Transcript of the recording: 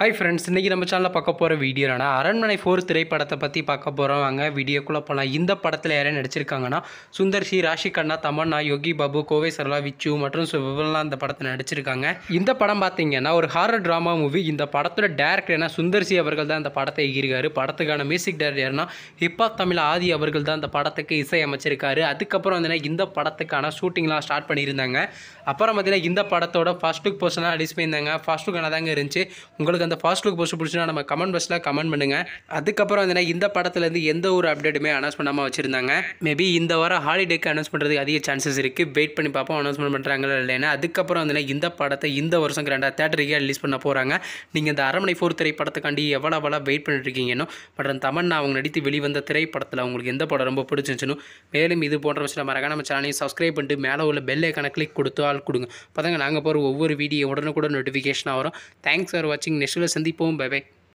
Hi friends இன்றைக்கி நம்ம சேனலில் பார்க்க போகிற வீடியோ என்னன்னா அரண்மனை ஃபோர் திரைப்படத்தை பற்றி பார்க்க போகிறோம் வாங்க வீடியோக்குள்ளே போகலாம் இந்த படத்தில் யாரும் நடிச்சிருக்காங்கன்னா சுந்தர் சி ராஷி கண்ணா தமன்னா யோகி பாபு கோவை சரளா விச்சு மற்றும் சிவலாம் இந்த படத்தில் நடிச்சிருக்காங்க. இந்த படம் பார்த்தீங்கன்னா ஒரு ஹாரர் ட்ராமா மூவி இந்த படத்தோட டேரக்டர் என்ன? சுந்தர் சி அவர்கள் தான் இந்த படத்தை இயக்கியிருக்காரு. படத்துக்கான மியூசிக் டேரக்டர் யாருன்னா ஹிப்ஹாப் தமிழ் ஆதி அவர்கள் தான் இந்த படத்துக்கு இசை அமைச்சிருக்காரு. அதுக்கப்புறம் வந்து இந்த படத்துக்கான ஷூட்டிங்லாம் ஸ்டார்ட் பண்ணியிருந்தாங்க. அப்புறம் பார்த்தீங்கன்னா இந்த படத்தோட ஃபர்ஸ்ட் லுக் போஸ்டர்லாம் அடிச்சு போயிருந்தாங்க ஃபர்ஸ்ட் லுக் தாங்க இருந்துச்சு. உங்களுக்கு அந்த ஃபர்ஸ்ட் லுக் போஸ்ட் பிடிச்சினா நம்ம கமெண்ட் பாக்ஸில் கமெண்ட் பண்ணுங்கள் அதுக்கப்புறம் வந்து இந்த படத்துலேருந்து எந்த ஒரு அப்டேட்டுமே அனௌன்ஸ் பண்ணாமல் வச்சுருந்தாங்க. மேபி இந்த வாரம் ஹாலிடேக்கு அனௌன்ஸ் பண்ணுறதுக்கு அதிக சான்சஸ் இருக்குது வெயிட் பண்ணி பார்ப்போம் அனௌன்ஸ்மெண்ட் பண்ணுறாங்களா இல்லைன்னா அதுக்கப்புறம் வந்து இந்த படத்தை இந்த வருஷம் கிராண்டாக தேட்டருக்கே ரிலீஸ் பண்ண போகிறாங்க நீங்கள் இந்த அரமனை ஃபோர் திரைப்படத்துக்காண்டி எவ்வளோ எவ்வளோ வெயிட் பண்ணிட்டுருக்கீங்கன்னு மற்றும் பட் அவங்க நடித்து வெளிவந்த திரைப்படத்தில் உங்களுக்கு எந்த படம் ரொம்ப பிடிச்சிருந்துச்சுன்னு மேலும் இது போன்ற விஷயம் மறக்காம நம்ம சேனலையும் சப்ஸ்கிரைப் பண்ணிட்டு மேலே உள்ள பெல் ஐக்கான கிளிக் கொடுத்து ஆள் கொடுங்க. அப்போ நாங்கள் போகிற ஒவ்வொரு வீடியோ உடனுக்குடன் நோட்டிஃபிகேஷனாக வரும். தேங்க்ஸ் ஃபார் வாட்சிங் நிகழ்ச்சியில் சந்திப்போம். By by